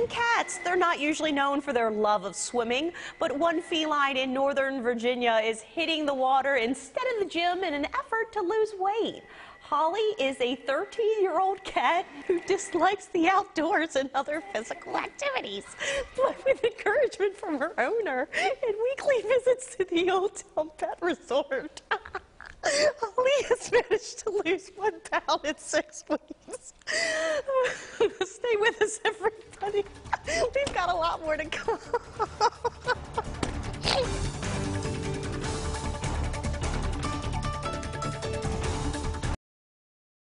And cats, they're not usually known for their love of swimming, but one feline in Northern Virginia is hitting the water instead of the gym in an effort to lose weight. Holly is a 13 year old cat who dislikes the outdoors and other physical activities. But with encouragement from her owner and weekly visits to the Old Town Pet Resort. Holly has managed to lose one pound in six weeks. Stay with us, everybody. We've got a lot more to come.